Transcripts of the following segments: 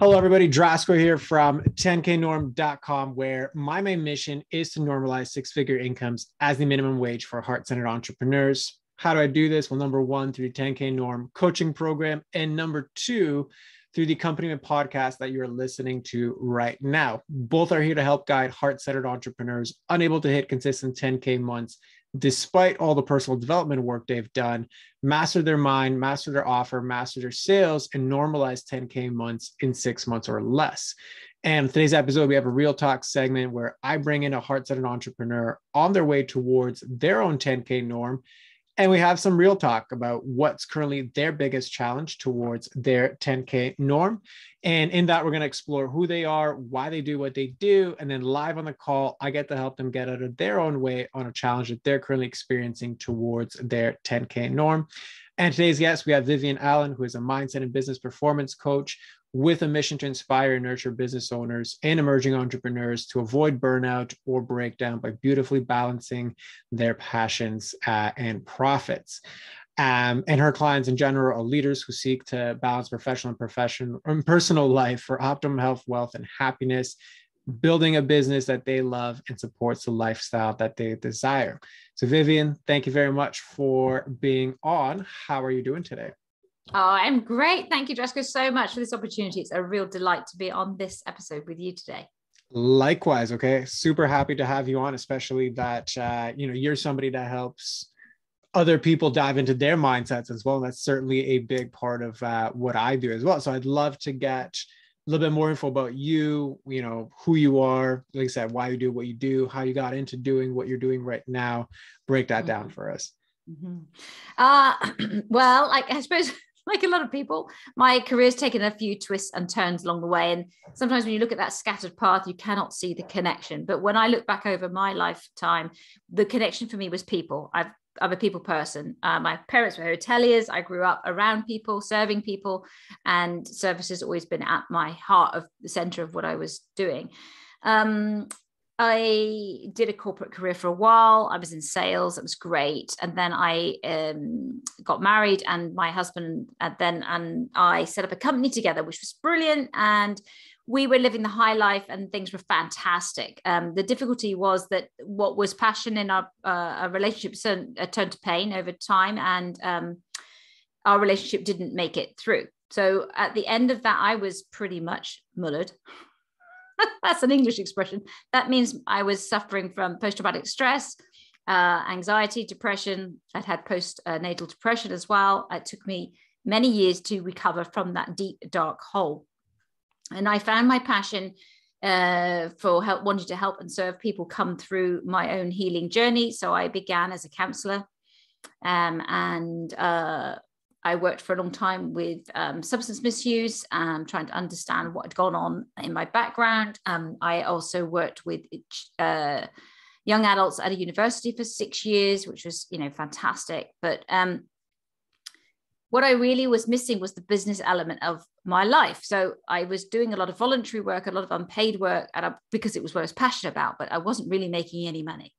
Hello, everybody. Drasco here from 10knorm.com, where my main mission is to normalize six figure incomes as the minimum wage for heart centered entrepreneurs. How do I do this? Well, number one, through the 10K Norm coaching program. And number two, through the accompaniment podcast that you're listening to right now. Both are here to help guide heart centered entrepreneurs unable to hit consistent 10K months despite all the personal development work they've done, master their mind, master their offer, master their sales, and normalize 10K months in six months or less. And today's episode, we have a real talk segment where I bring in a heart centered entrepreneur on their way towards their own 10K norm and we have some real talk about what's currently their biggest challenge towards their 10K norm. And in that, we're going to explore who they are, why they do what they do. And then live on the call, I get to help them get out of their own way on a challenge that they're currently experiencing towards their 10K norm. And today's guest, we have Vivian Allen, who is a mindset and business performance coach with a mission to inspire and nurture business owners and emerging entrepreneurs to avoid burnout or breakdown by beautifully balancing their passions uh, and profits. Um, and her clients in general are leaders who seek to balance professional and professional and personal life for optimum health, wealth, and happiness, building a business that they love and supports the lifestyle that they desire. So, Vivian, thank you very much for being on. How are you doing today? Oh, I'm great. Thank you, Jessica, so much for this opportunity. It's a real delight to be on this episode with you today. Likewise. Okay. Super happy to have you on, especially that, uh, you know, you're somebody that helps other people dive into their mindsets as well. And That's certainly a big part of uh, what I do as well. So I'd love to get a little bit more info about you, you know, who you are, like I said, why you do what you do, how you got into doing what you're doing right now. Break that mm-hmm. down for us. Mm-hmm. Uh, well, like I suppose like a lot of people, my career's taken a few twists and turns along the way. And sometimes when you look at that scattered path, you cannot see the connection. But when I look back over my lifetime, the connection for me was people. I've I'm a people person. Uh, my parents were hoteliers. I grew up around people, serving people, and service has always been at my heart of the center of what I was doing. Um, I did a corporate career for a while. I was in sales. It was great. And then I um, got married, and my husband and then and I set up a company together, which was brilliant. And we were living the high life, and things were fantastic. Um, the difficulty was that what was passion in our, uh, our relationship turned, uh, turned to pain over time, and um, our relationship didn't make it through. So at the end of that, I was pretty much mullered. that's an English expression. That means I was suffering from post traumatic stress, uh, anxiety, depression. I'd had postnatal depression as well. It took me many years to recover from that deep, dark hole. And I found my passion uh, for help, wanting to help and serve people come through my own healing journey. So I began as a counselor um, and uh, I worked for a long time with um, substance misuse, um, trying to understand what had gone on in my background. Um, I also worked with uh, young adults at a university for six years, which was, you know, fantastic. But um, what I really was missing was the business element of my life. So I was doing a lot of voluntary work, a lot of unpaid work, I, because it was what I was passionate about, but I wasn't really making any money.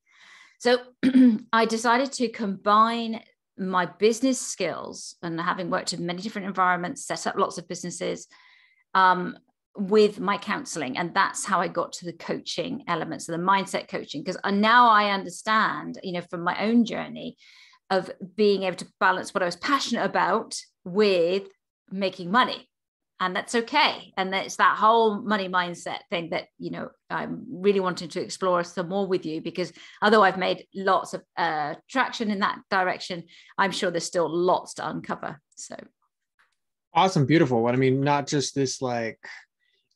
So I decided to combine my business skills and having worked in many different environments, set up lots of businesses um, with my counseling. And that's how I got to the coaching elements of the mindset coaching. Because now I understand, you know, from my own journey of being able to balance what I was passionate about with making money and that's okay. And it's that whole money mindset thing that you know i'm really wanting to explore some more with you because although i've made lots of uh, traction in that direction i'm sure there's still lots to uncover. So. Awesome. Beautiful. What i mean not just this like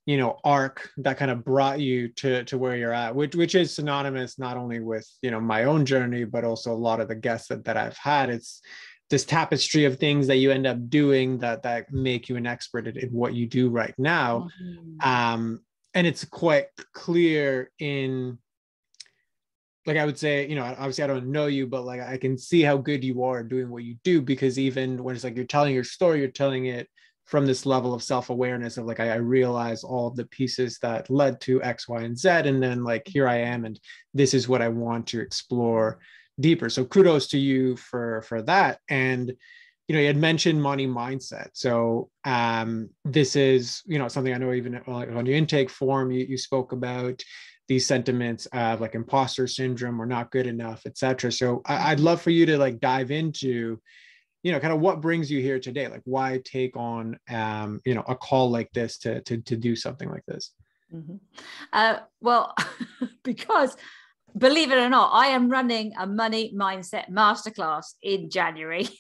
you know arc that kind of brought you to to where you're at which which is synonymous not only with you know my own journey but also a lot of the guests that, that i've had. It's this tapestry of things that you end up doing that that make you an expert at, at what you do right now. Mm-hmm. um, and it's quite clear in like i would say you know obviously i don't know you but like i can see how good you are doing what you do because even when it's like you're telling your story you're telling it from this level of self-awareness of like I, I realize all the pieces that led to x y and z. And then like here i am and this is what i want to explore deeper. So kudos to you for for that. And you know, you had mentioned money mindset. So um, this is, you know, something I know even on your intake form, you, you spoke about these sentiments of like imposter syndrome or not good enough, etc. So I, I'd love for you to like dive into, you know, kind of what brings you here today. Like why take on, um, you know, a call like this to to to do something like this. Mm-hmm. Uh, well, because believe it or not, I am running a money mindset masterclass in January.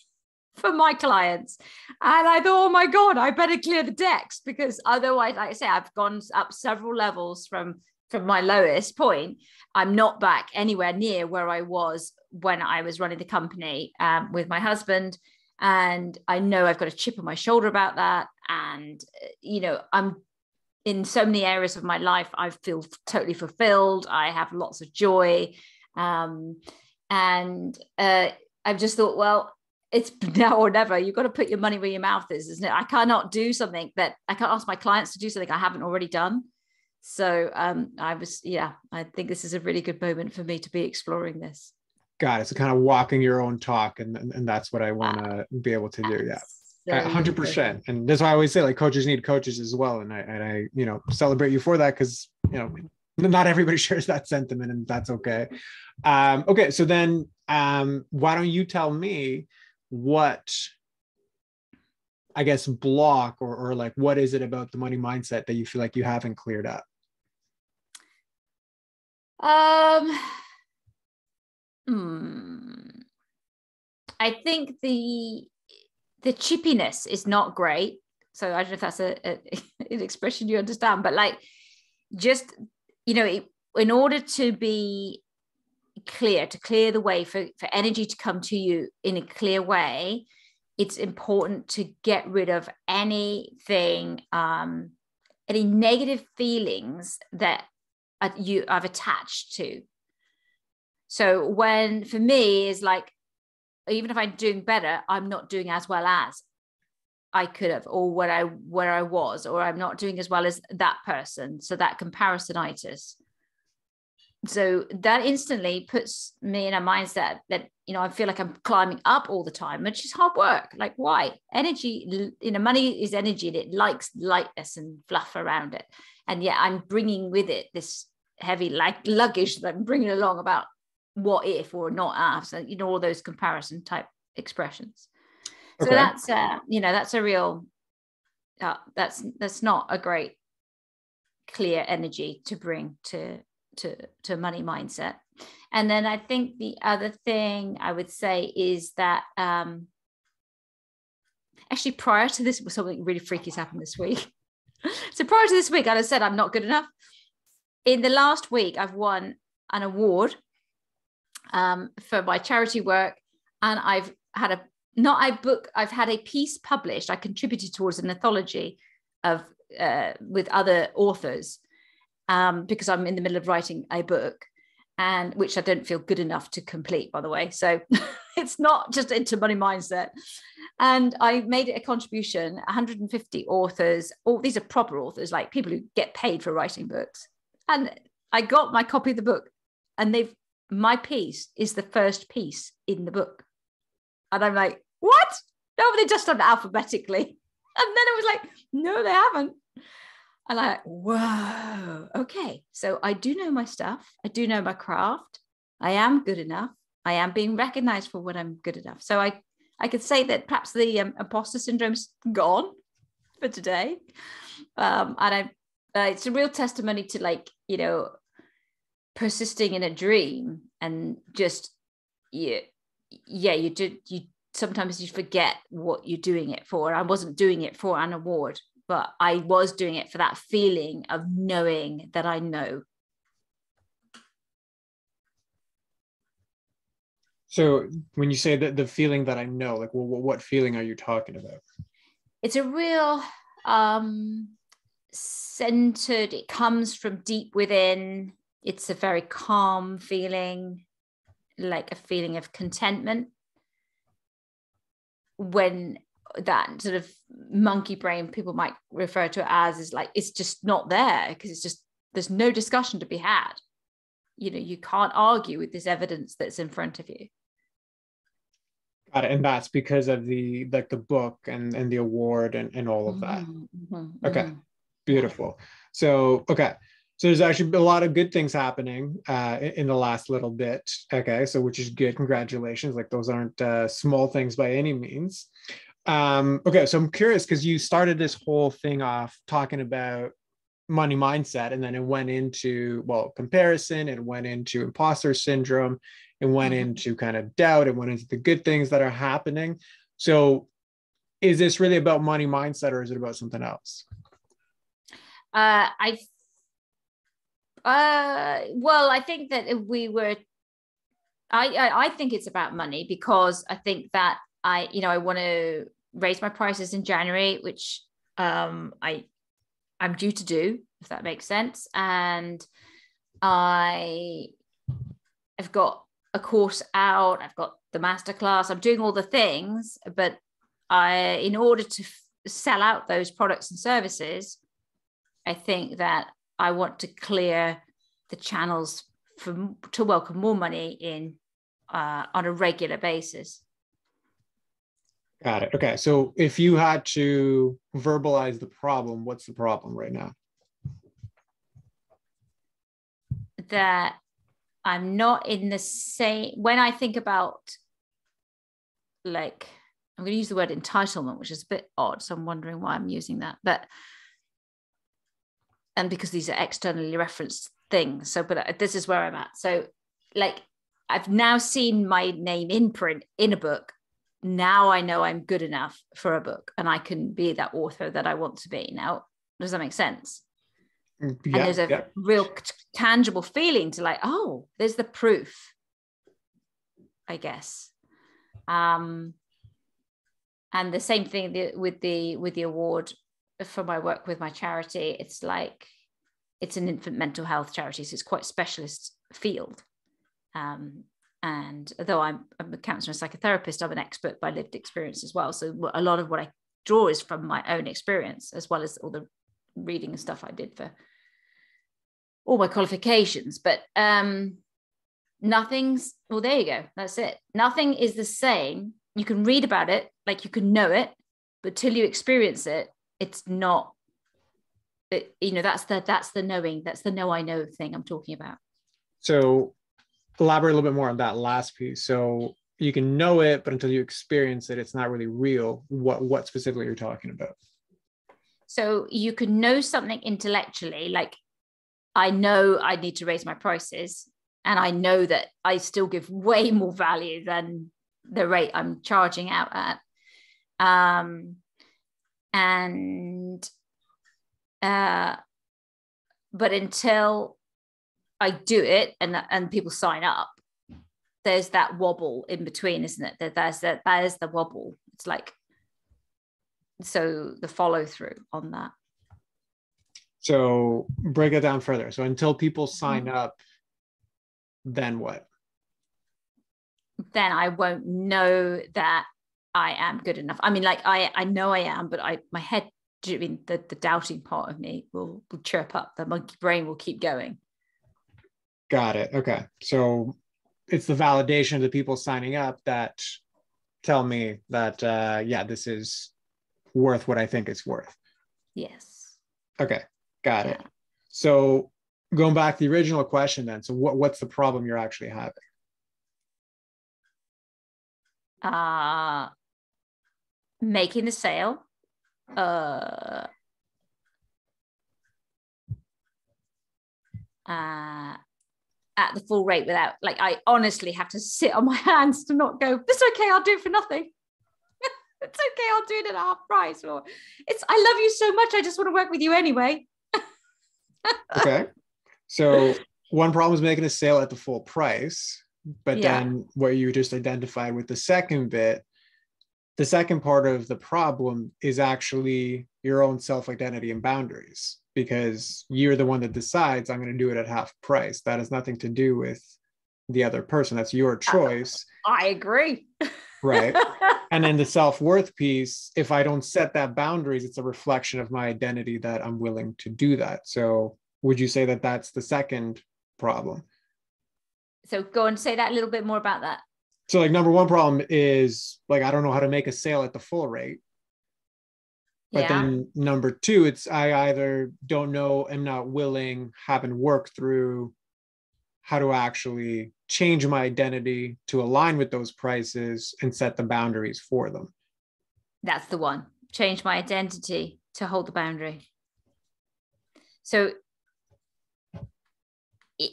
for my clients. And I thought, oh my God, I better clear the decks because otherwise, like I say, I've gone up several levels from from my lowest point. I'm not back anywhere near where I was when I was running the company um, with my husband. And I know I've got a chip on my shoulder about that. And, you know, I'm in so many areas of my life, I feel totally fulfilled. I have lots of joy. Um, and uh, I've just thought, well, it's now or never. You've got to put your money where your mouth is, isn't it? I cannot do something that I can't ask my clients to do something I haven't already done. So um, I was, yeah, I think this is a really good moment for me to be exploring this. Got it. So kind of walking your own talk, and and, and that's what I want to uh, be able to do. Yeah. Hundred percent. And that's why I always say like coaches need coaches as well. And I, and I, you know, celebrate you for that. Cause you know, not everybody shares that sentiment and that's okay. Um, okay. So then, um, why don't you tell me, what I guess block or, or like what is it about the money mindset that you feel like you haven't cleared up? Um, hmm. I think the the chippiness is not great. So I don't know if that's a, a an expression you understand, but like just you know, it, in order to be clear to clear the way for, for energy to come to you in a clear way it's important to get rid of anything um, any negative feelings that you i've attached to so when for me is like even if i'm doing better i'm not doing as well as i could have or where i where i was or i'm not doing as well as that person. So that comparisonitis. So that instantly puts me in a mindset that you know i feel like i'm climbing up all the time which is hard work. Like why? Energy you know money is energy and it likes lightness and fluff around it. And yet i'm bringing with it this heavy like luggage that i'm bringing along about what if or not so you know all those comparison type expressions. Okay. so that's uh you know that's a real uh, that's that's not a great clear energy to bring to to to money mindset. And then i think the other thing i would say is that um actually prior to this something really freaky has happened this week. So prior to this week i said i'm not good enough. In the last week i've won an award um, for my charity work and i've had a not a book i've had a piece published i contributed towards an anthology of uh, with other authors um, because I'm in the middle of writing a book and which I don't feel good enough to complete, by the way. So it's not just into money mindset. And I made it a contribution 150 authors, all these are proper authors, like people who get paid for writing books. And I got my copy of the book, and they've my piece is the first piece in the book. And I'm like, what? No, they just done it alphabetically. And then it was like, no, they haven't. And I like, whoa, okay. So I do know my stuff. I do know my craft. I am good enough. I am being recognized for what I'm good enough. So I, I could say that perhaps the um, imposter syndrome's gone for today. Um, and I, uh, it's a real testimony to like, you know, persisting in a dream and just, yeah, yeah, you did, you sometimes you forget what you're doing it for. I wasn't doing it for an award but I was doing it for that feeling of knowing that I know. So when you say that the feeling that I know, like well, what feeling are you talking about? It's a real um centered, it comes from deep within. It's a very calm feeling, like a feeling of contentment when that sort of monkey brain people might refer to it as is like it's just not there because it's just there's no discussion to be had you know you can't argue with this evidence that's in front of you Got it. And that's because of the like the book and and the award and and all of that. Mm-hmm, mm-hmm, Okay. mhm. Beautiful. So okay. So there's actually a lot of good things happening uh, in the last little bit. Okay, so which is good. Congratulations. Like those aren't uh, small things by any means. Um, okay, so I'm curious because you started this whole thing off talking about money mindset, and then it went into well comparison, it went into imposter syndrome, it went Mhm. into kind of doubt, it went into the good things that are happening. So, is this really about money mindset, or is it about something else? Uh, I, uh, well, I think that if we were, I, I, I think it's about money because I think that I, you know, I want to raise my prices in January, which um, I, I'm due to do, if that makes sense, and I have got a course out. I've got the masterclass. I'm doing all the things, but I, in order to f- sell out those products and services, I think that I want to clear the channels for to welcome more money in uh, on a regular basis. Got it. Okay. So if you had to verbalize the problem, what's the problem right now? That I'm not in the same when I think about like I'm going to use the word entitlement, which is a bit odd. So I'm wondering why I'm using that, but and because these are externally referenced things. So, but uh, this is where I'm at. So, like, I've now seen my name in print in a book. Now I know I'm good enough for a book and I can be that author that I want to be. Now, does that make sense? Yeah, and there's a yeah. real tangible feeling to like, oh, there's the proof, I guess. Um, and the same thing with the with the award for my work with my charity. It's like it's an infant mental health charity, so it's quite specialist field. Um, and though I'm, I'm a counselor and psychotherapist, I'm an expert by lived experience as well. So a lot of what I draw is from my own experience, as well as all the reading and stuff I did for all my qualifications. But um, nothing's, well, there you go. That's it. Nothing is the same. You can read about it, like you can know it, but till you experience it, it's not. It, you know, that's the that's the knowing. That's the know I know thing I'm talking about. So elaborate a little bit more on that last piece. So you can know it, but until you experience it, it's not really real. What what specifically you're talking about? So you can know something intellectually, like I know I need to raise my prices, and I know that I still give way more value than the rate I'm charging out at. Um, and uh, but until I do it and and people sign up, there's that wobble in between, isn't it? That there's that there's the wobble. It's like so the follow through on that. So break it down further. So until people sign up, then what? Then I won't know that I am good enough. I mean, like I I know I am, but I my head, do you mean the the doubting part of me will, will chirp up. The monkey brain will keep going. Got it. Okay. So it's the validation of the people signing up that tell me that uh yeah, this is worth what I think it's worth. Yes. Okay. Got it. So going back to the original question then. So what, what's the problem you're actually having? Uh making the sale. Uh uh at the full rate without like I honestly have to sit on my hands to not go, it's okay, I'll do it for nothing. it's okay, I'll do it at half price. Or it's I love you so much, I just want to work with you anyway. Okay. So one problem is making a sale at the full price, but Yeah. then what you just identified with the second bit, the second part of the problem is actually your own self identity and boundaries because you're the one that decides I'm going to do it at half price. That has nothing to do with the other person. That's your uh, uh, choice, I agree. right? and then the self-worth piece if i don't set that boundaries it's a reflection of my identity that i'm willing to do that so would you say that that's the second problem so go and say that a little bit more about that. So like number one problem is like I don't know how to make a sale at the full rate. But yeah. then number two, it's I either don't know, am not willing, haven't worked through how to actually change my identity to align with those prices and set the boundaries for them. That's the one. Change my identity to hold the boundary. So, it,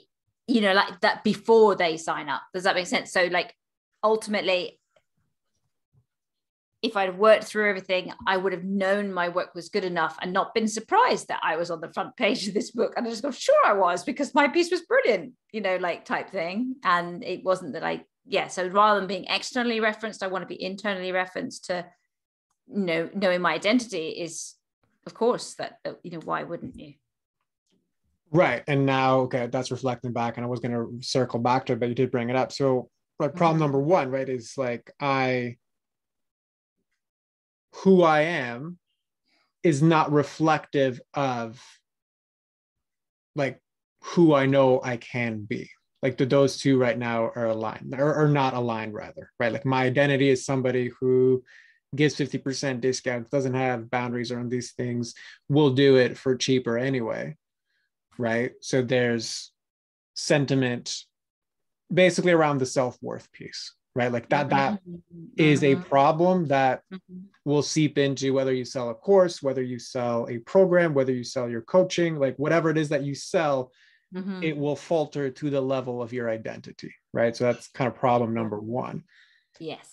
you know, like that before they sign up. Does that make sense? So, like, ultimately, if I'd worked through everything, I would have known my work was good enough and not been surprised that I was on the front page of this book. And I just go, sure, I was because my piece was brilliant, you know, like type thing. And it wasn't that I, yeah. So rather than being externally referenced, I want to be internally referenced to, you know, knowing my identity is, of course, that, you know, why wouldn't you? Right. And now, okay, that's reflecting back. And I was going to circle back to it, but you did bring it up. So, like, problem mm-hmm. number one, right, is like, I, who I am is not reflective of like who I know I can be. Like the, those two right now are aligned or, or not aligned rather, right? Like my identity is somebody who gives 50% discounts, doesn't have boundaries around these things, will do it for cheaper anyway. Right. So there's sentiment basically around the self-worth piece right like that that mm-hmm. is a mm-hmm. problem that mm-hmm. will seep into whether you sell a course whether you sell a program whether you sell your coaching like whatever it is that you sell mm-hmm. it will falter to the level of your identity right so that's kind of problem number one yes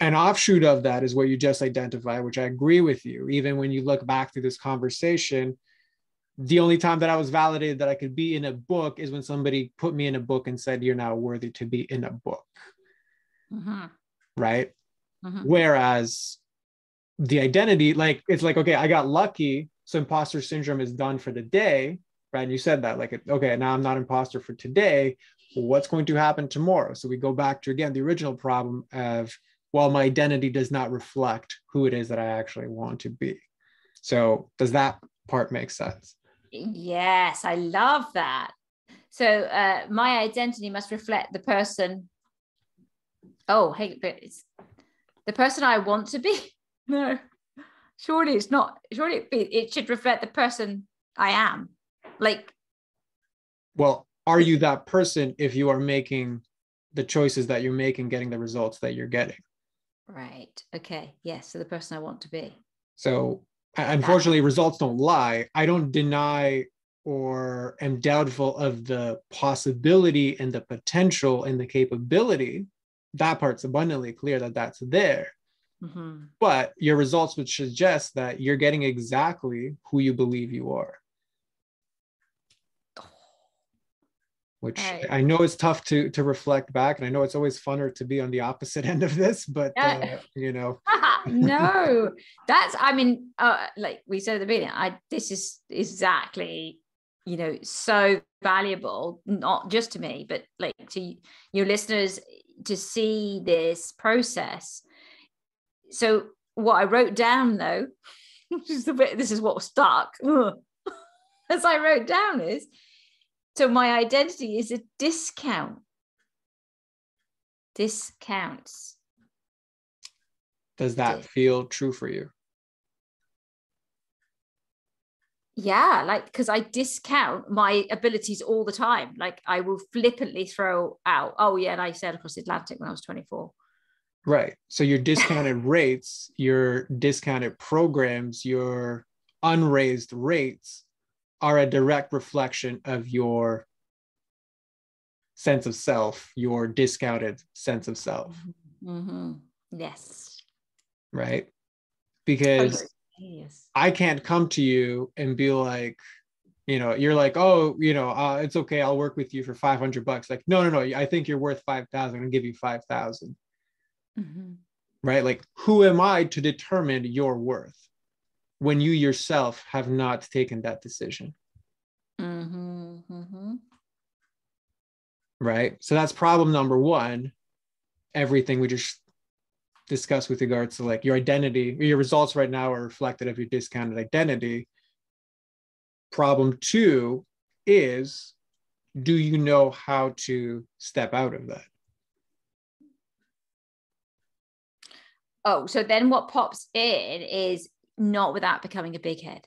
an offshoot of that is what you just identified which i agree with you even when you look back through this conversation the only time that I was validated that I could be in a book is when somebody put me in a book and said, You're now worthy to be in a book. Mm-hmm. Right. Mm-hmm. Whereas the identity, like, it's like, okay, I got lucky. So imposter syndrome is done for the day. Right. And you said that, like, okay, now I'm not imposter for today. what's going to happen tomorrow? So we go back to, again, the original problem of, well, my identity does not reflect who it is that I actually want to be. So does that part make sense? Yes, I love that. So uh, my identity must reflect the person. Oh, hey, but it's the person I want to be. No, surely it's not. Surely it, be, it should reflect the person I am. Like, well, are you that person if you are making the choices that you're making, getting the results that you're getting? Right. Okay. Yes. So the person I want to be. So unfortunately results don't lie. I don't deny or am doubtful of the possibility and the potential and the capability. That part's abundantly clear that that's there. Mm-hmm. but your results would suggest that you're getting exactly who you believe you are which right. I know is tough to to reflect back, and I know it's always funner to be on the opposite end of this, but uh, you know, no, that's I mean, uh, like we said at the beginning, I this is exactly you know so valuable, not just to me, but like to your listeners to see this process. So what I wrote down though, which is the bit, this is what stuck, as I wrote down is so my identity is a discount. Discounts. Does that feel true for you? Yeah, like because I discount my abilities all the time. Like I will flippantly throw out, oh yeah, and I sailed across the Atlantic when I was 24. Right. So your discounted rates, your discounted programs, your unraised rates are a direct reflection of your sense of self, your discounted sense of self. Mm-hmm. Yes. Right. Because yes. I can't come to you and be like, you know, you're like, oh, you know, uh, it's okay. I'll work with you for 500 bucks. Like, no, no, no. I think you're worth 5,000 and give you 5,000. Mm-hmm. Right. Like, who am I to determine your worth? when you yourself have not taken that decision. Mm-hmm, mm-hmm. Right. So that's problem number one. Everything we just discussed with regards to like your identity, your results right now are reflected of your discounted identity. Problem two is do you know how to step out of that? Oh, so then what pops in is not without becoming a big head.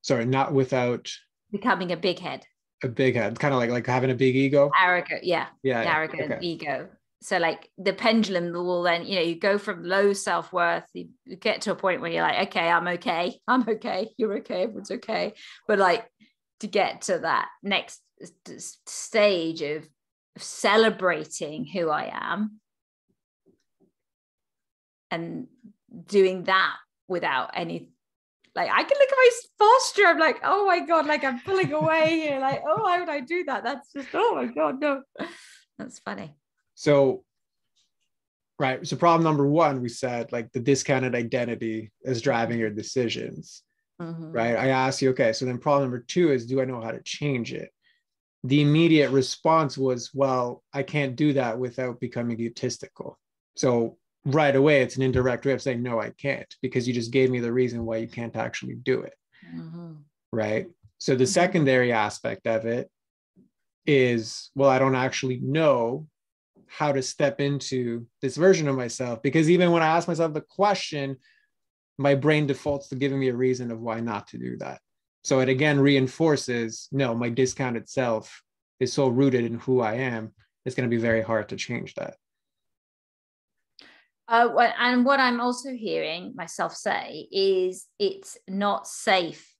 Sorry, not without becoming a big head. A big head, kind of like like having a big ego. Arrogant, yeah. Yeah. yeah. Arrogant okay. ego. So like the pendulum will then, you know, you go from low self-worth, you get to a point where you're like, okay, I'm okay. I'm okay. You're okay. Everyone's okay. But like to get to that next stage of celebrating who I am and doing that without any like I can look at my posture. I'm like, oh my god, like I'm pulling away here. Like, oh, why would I do that? That's just oh my god, no. That's funny. So, right. So problem number one, we said like the discounted identity is driving your decisions. Mm-hmm. Right. I asked you, okay. So then problem number two is, do I know how to change it? The immediate response was, well, I can't do that without becoming egotistical. So right away it's an indirect way of saying no i can't because you just gave me the reason why you can't actually do it mm-hmm. right so the mm-hmm. secondary aspect of it is well i don't actually know how to step into this version of myself because even when i ask myself the question my brain defaults to giving me a reason of why not to do that so it again reinforces no my discounted self is so rooted in who i am it's going to be very hard to change that uh, and what I'm also hearing myself say is it's not safe.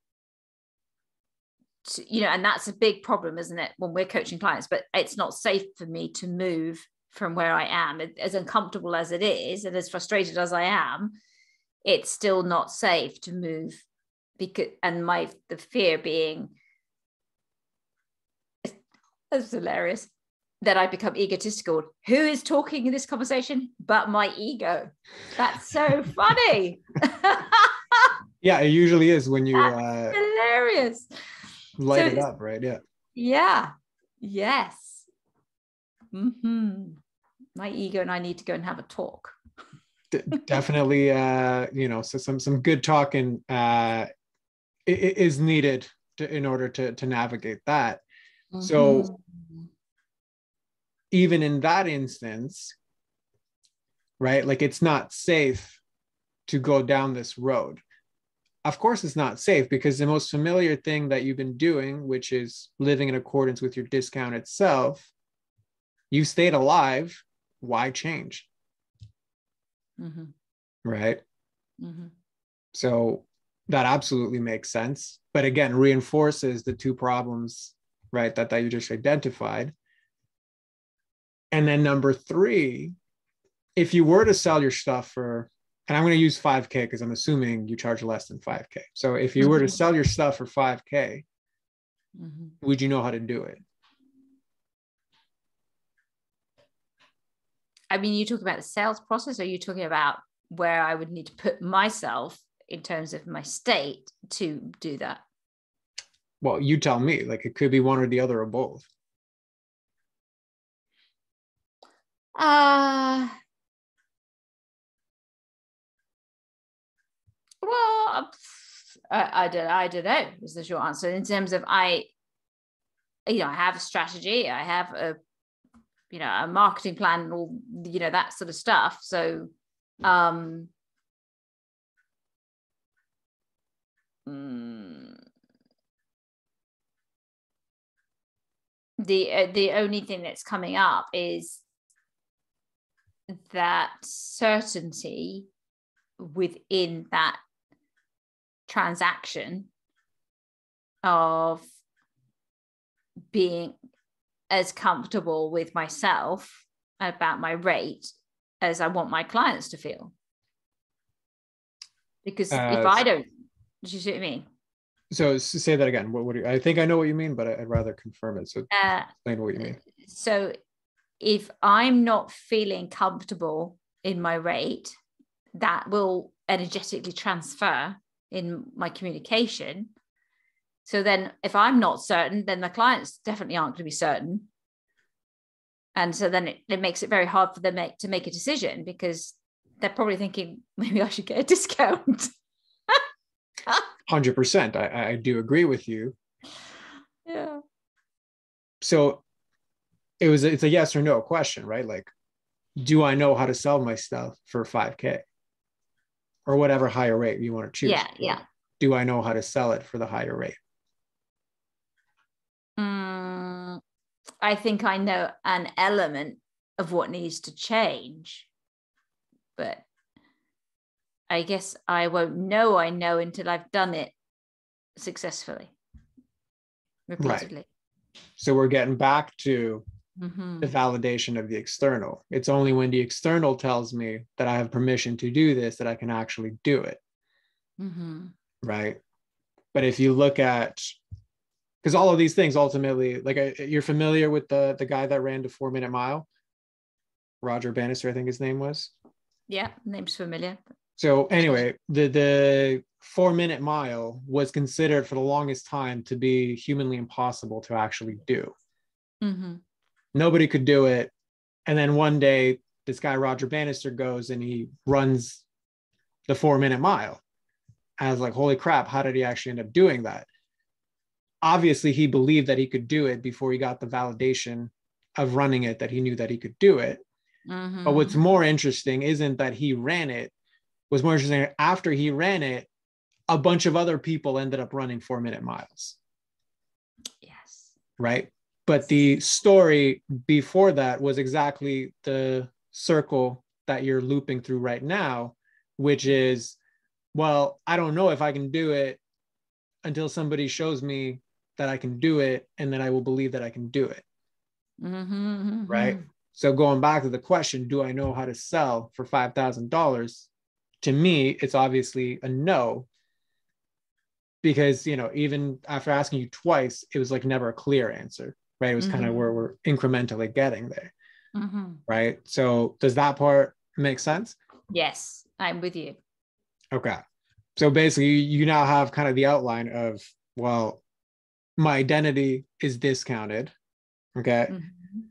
To, you know, and that's a big problem, isn't it, when we're coaching clients? But it's not safe for me to move from where I am, as uncomfortable as it is, and as frustrated as I am. It's still not safe to move because, and my the fear being, that's hilarious that I become egotistical. Who is talking in this conversation but my ego? That's so funny. yeah, it usually is when you uh, hilarious. Light so it up, right? Yeah. Yeah. Yes. Mm-hmm. My ego and I need to go and have a talk. Definitely, uh, you know, so some some good talking uh, is needed to, in order to to navigate that. Mm-hmm. So even in that instance, right? Like it's not safe to go down this road. Of course, it's not safe because the most familiar thing that you've been doing, which is living in accordance with your discount itself, you stayed alive. Why change? Mm-hmm. Right. Mm-hmm. So that absolutely makes sense. But again, reinforces the two problems, right, that, that you just identified and then number three, if you were to sell your stuff for, and I'm going to use 5K because I'm assuming you charge less than 5K. So if you mm-hmm. were to mm-hmm. sell your stuff for 5K, mm-hmm. would you know how to do it? I mean, you talk about the sales process, or you talking about where I would need to put myself in terms of my state to do that? Well, you tell me. Like it could be one or the other or both. Uh, well, I, I don't, I don't know. Is the short answer in terms of I, you know, I have a strategy. I have a, you know, a marketing plan and all, you know, that sort of stuff. So, um, mm, the uh, the only thing that's coming up is that certainty within that transaction of being as comfortable with myself about my rate as I want my clients to feel. Because uh, if I don't, do you see what I mean? So say that again. What, what you, I think I know what you mean, but I'd rather confirm it. So uh, explain what you mean. So if I'm not feeling comfortable in my rate, that will energetically transfer in my communication. So then, if I'm not certain, then the clients definitely aren't going to be certain. And so then it, it makes it very hard for them make, to make a decision because they're probably thinking maybe I should get a discount. 100%. I, I do agree with you. Yeah. So it was it's a yes or no question, right? Like do I know how to sell my stuff for 5K or whatever higher rate you want to choose? Yeah, yeah. Do I know how to sell it for the higher rate? Mm, I think I know an element of what needs to change, but I guess I won't know I know until I've done it successfully, repeatedly. Right. So we're getting back to Mhm. the validation of the external. It's only when the external tells me that I have permission to do this that I can actually do it. Mhm. right? But if you look at because all of these things ultimately, like uh, you're familiar with the the guy that ran the four minute mile, Roger Bannister, I think his name was. Yeah, name's familiar. So anyway, the the four minute mile was considered for the longest time to be humanly impossible to actually do. Mhm. Nobody could do it, and then one day this guy Roger Bannister goes and he runs the four minute mile. I was like, holy crap, how did he actually end up doing that? Obviously, he believed that he could do it before he got the validation of running it, that he knew that he could do it. Mhm. But what's more interesting isn't that he ran it, was more interesting after he ran it, a bunch of other people ended up running four minute miles, yes. right? But the story before that was exactly the circle that you're looping through right now, which is, well, I don't know if I can do it until somebody shows me that I can do it, and then I will believe that I can do it. Mhm. right? So going back to the question, do I know how to sell for five thousand dollars? To me, it's obviously a no, because you know even after asking you twice, it was like never a clear answer, right? It was kind of where we're incrementally getting there, Mhm. right? So does that part make sense? Yes, I'm with you. Okay. So basically, you now have kind of the outline of well, my identity is discounted. Okay. Mhm.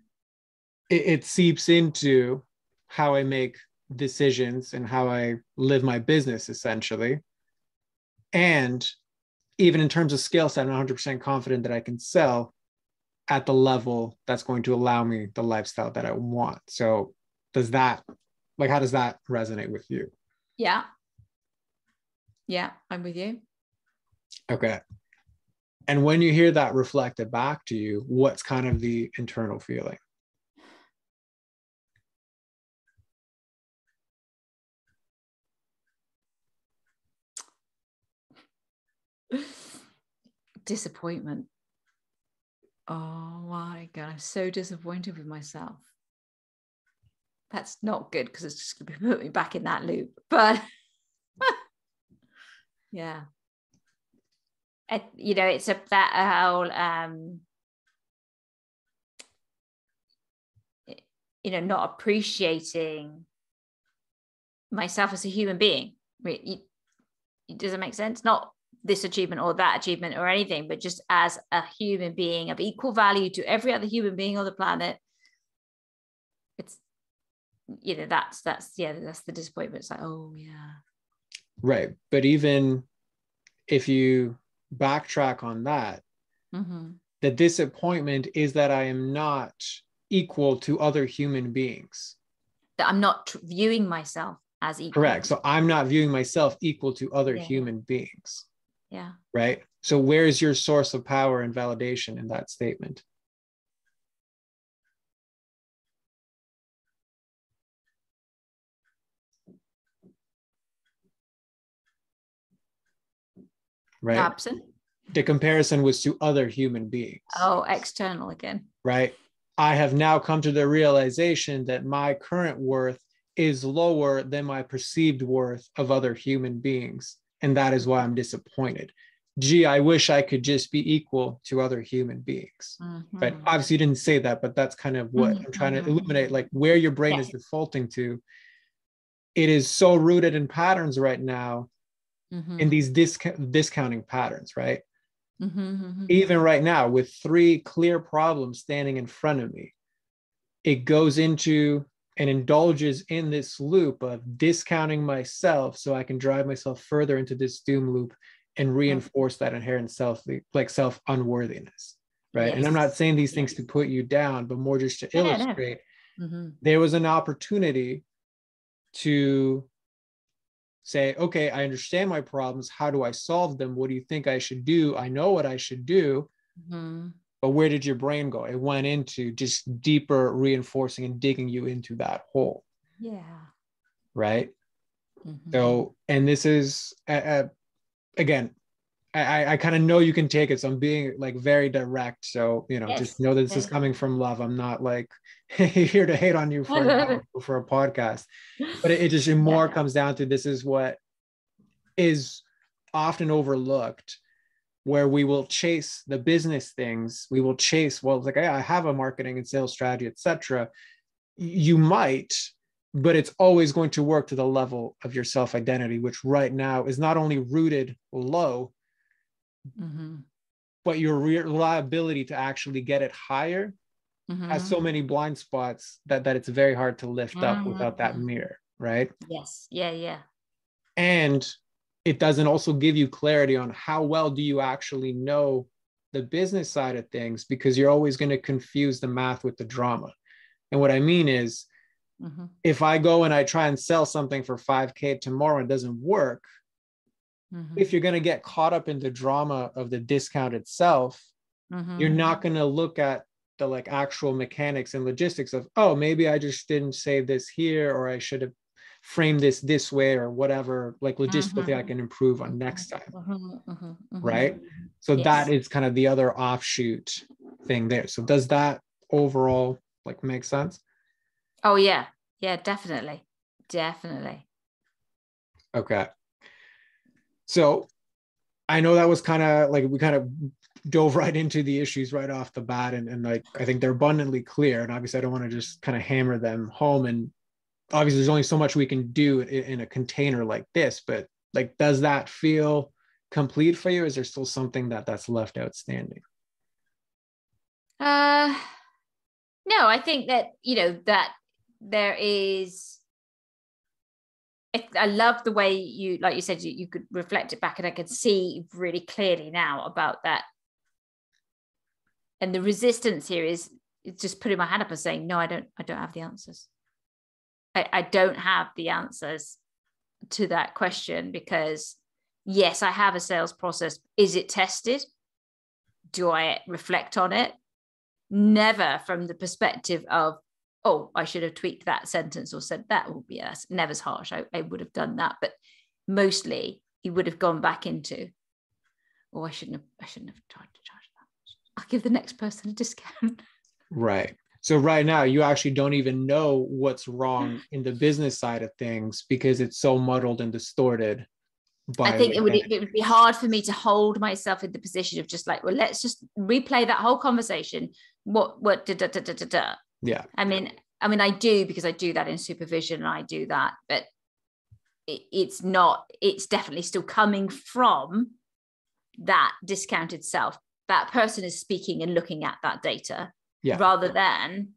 it, it seeps into how I make decisions and how I live my business essentially. And even in terms of skill set, I'm 100% confident that I can sell at the level that's going to allow me the lifestyle that I want. So, does that, like, how does that resonate with you? Yeah. Yeah, I'm with you. Okay. And when you hear that reflected back to you, what's kind of the internal feeling? Disappointment. Oh my God, I'm so disappointed with myself. That's not good because it's just going to put me back in that loop. But yeah. I, you know, it's a, that whole, um, you know, not appreciating myself as a human being. Re- you- Does it make sense? Not this achievement or that achievement or anything, but just as a human being of equal value to every other human being on the planet. It's, you know, that's, that's, yeah, that's the disappointment. It's like, oh, yeah. Right. But even if you backtrack on that, hmm the disappointment is that I am not equal to other human beings. That I'm not tr- viewing myself as equal. Correct. So I'm not viewing myself equal to other Yeah. human beings. Yeah. Right. So where's your source of power and validation in that statement? Right. Absent. The comparison was to other human beings. Oh, external again. right? I have now come to the realization that my current worth is lower than my perceived worth of other human beings. And that is why I'm disappointed. Gee, I wish I could just be equal to other human beings. But Mhm. obviously, you didn't say that, but that's kind of what I'm trying to Mhm. illuminate like where your brain is defaulting to. It is so rooted in patterns right now, Mhm. in these disc- discounting patterns, right? Mhm, mhm. even right now with three clear problems standing in front of me it goes into and indulges in this loop of discounting myself so i can drive myself further into this doom loop and reinforce that inherent self like self unworthiness right and i'm not saying these things to put you down but more just to no. illustrate mm-hmm. there was an opportunity to say, okay, I understand my problems. How do I solve them? What do you think I should do? I know what I should do. Mm-hmm. But where did your brain go? It went into just deeper reinforcing and digging you into that hole. Yeah. Right. Mm-hmm. So, and this is, uh, again, I, I kind of know you can take it. So I'm being like very direct. So, you know, yes. just know that this is coming from love. I'm not like here to hate on you for, a, for a podcast, but it, it just more yeah. comes down to this is what is often overlooked where we will chase the business things. We will chase, well, it's like, I have a marketing and sales strategy, etc. You might, but it's always going to work to the level of your self identity, which right now is not only rooted low, mm-hmm. but your reliability to actually get it higher mm-hmm. has so many blind spots that that it's very hard to lift mm-hmm. up without that mirror right yes yeah yeah and it doesn't also give you clarity on how well do you actually know the business side of things because you're always going to confuse the math with the drama and what i mean is mm-hmm. if i go and i try and sell something for 5k tomorrow and it doesn't work mm-hmm. if you're going to get caught up in the drama of the discount itself, mm-hmm. you're not going to look at the like actual mechanics and logistics of, oh, maybe I just didn't say this here, or I should have framed this this way, or whatever, like logistical thing I mm-hmm. can improve on next time. Mm-hmm. Mm-hmm. Right. So yes. that is kind of the other offshoot thing there. So does that overall like make sense? Oh, yeah. Yeah, definitely. Definitely. Okay. So I know that was kind of like we kind of dove right into the issues right off the bat and, and like I think they're abundantly clear. And obviously I don't want to just kind of hammer them home. And obviously there's only so much we can do in, in a container like this, but like does that feel complete for you? Is there still something that that's left outstanding? Uh no, I think that you know that there is I love the way you, like you said, you, you could reflect it back, and I could see really clearly now about that. And the resistance here is it's just putting my hand up and saying, "No, I don't. I don't have the answers. I, I don't have the answers to that question because, yes, I have a sales process. Is it tested? Do I reflect on it? Never from the perspective of oh, I should have tweaked that sentence or said that would be us. Never's harsh. I, I would have done that. But mostly he would have gone back into, oh, I shouldn't have, I shouldn't have tried to charge that. I'll give the next person a discount. Right. So right now you actually don't even know what's wrong hmm. in the business side of things because it's so muddled and distorted. I think it would it would be hard for me to hold myself in the position of just like, well, let's just replay that whole conversation. What what da da da da da da. Yeah. I mean i mean i do because i do that in supervision and i do that but it, it's not it's definitely still coming from that discounted self. That person is speaking and looking at that data yeah. rather than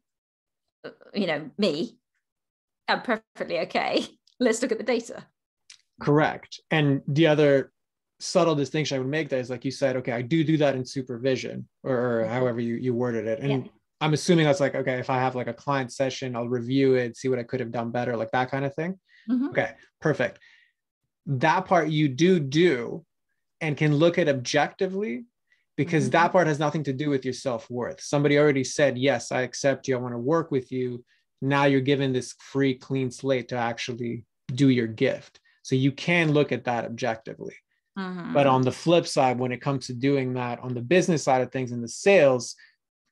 you know me i'm perfectly okay let's look at the data correct and the other subtle distinction i would make that is like you said okay i do do that in supervision or, or mm-hmm. however you, you worded it and yeah. I'm assuming that's like, okay, if I have like a client session, I'll review it, see what I could have done better, like that kind of thing. Mm-hmm. Okay, perfect. That part you do do and can look at objectively because mm-hmm. that part has nothing to do with your self worth. Somebody already said, Yes, I accept you. I want to work with you. Now you're given this free, clean slate to actually do your gift. So you can look at that objectively. Mm-hmm. But on the flip side, when it comes to doing that on the business side of things and the sales,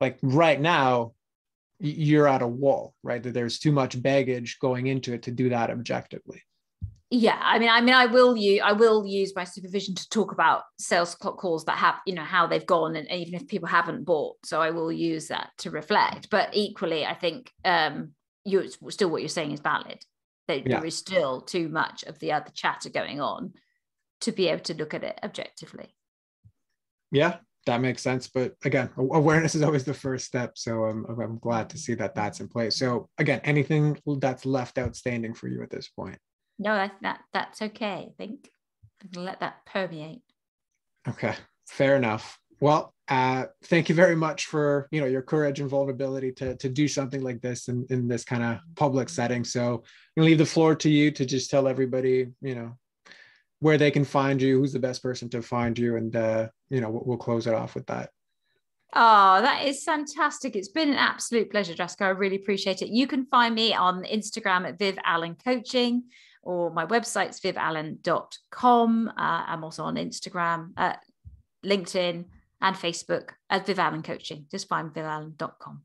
like right now you're at a wall right that there's too much baggage going into it to do that objectively yeah i mean i mean i will use i will use my supervision to talk about sales calls that have you know how they've gone and even if people haven't bought so i will use that to reflect but equally i think um you still what you're saying is valid that yeah. there is still too much of the other chatter going on to be able to look at it objectively yeah that makes sense. But again, awareness is always the first step. So I'm, I'm glad to see that that's in place. So again, anything that's left outstanding for you at this point? No, that, that that's okay. I think let that permeate. Okay, fair enough. Well, uh, thank you very much for you know your courage and vulnerability to to do something like this in, in this kind of public setting. So I'm gonna leave the floor to you to just tell everybody, you know, where they can find you, who's the best person to find you, and uh, you know, we'll, we'll close it off with that. Oh, that is fantastic. It's been an absolute pleasure, Jessica. I really appreciate it. You can find me on Instagram at Viv Allen Coaching or my website's vivallen.com. Uh, I'm also on Instagram, uh, LinkedIn, and Facebook at Viv Allen Coaching. Just find vivallen.com.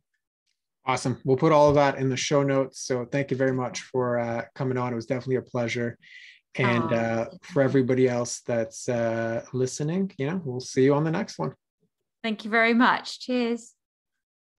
Awesome. We'll put all of that in the show notes. So thank you very much for uh, coming on. It was definitely a pleasure. And uh, for everybody else that's uh, listening, you know, we'll see you on the next one. Thank you very much. Cheers.